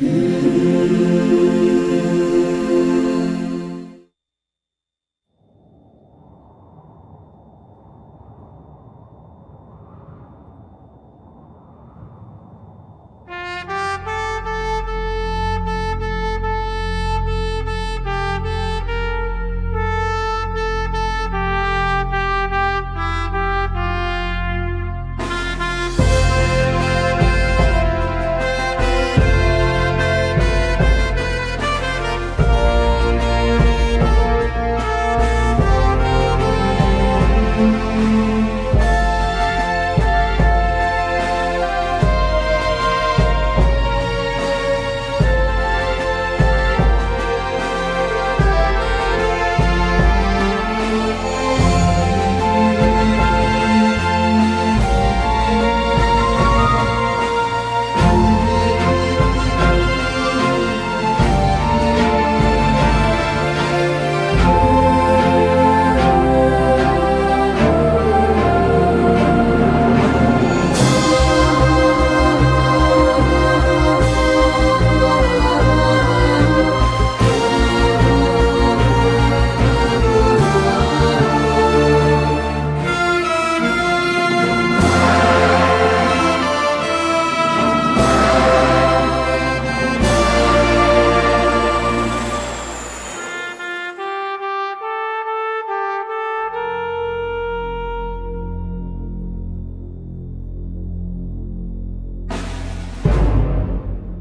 you. Mm-hmm.